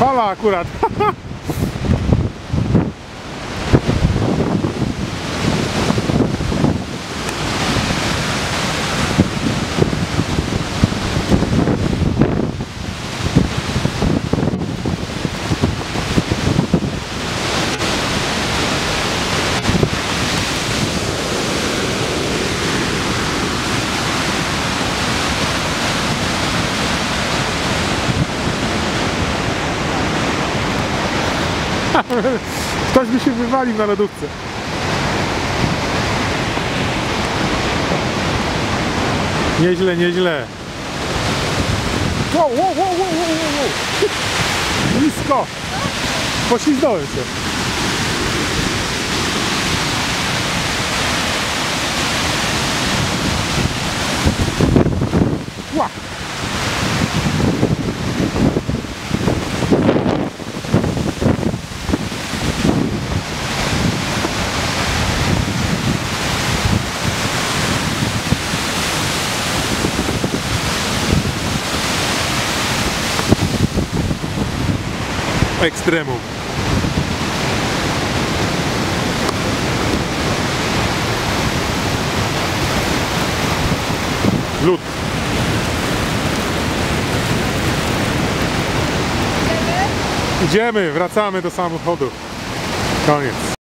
Olha lá, curado. Ktoś by się wywalił na lodówce. Nieźle, nieźle. Wow, wow, wow, wow, wow, wow. Nisko. Poślizgnąłem się. Ekstremum. Lód. Idziemy, wracamy do samochodu. Koniec.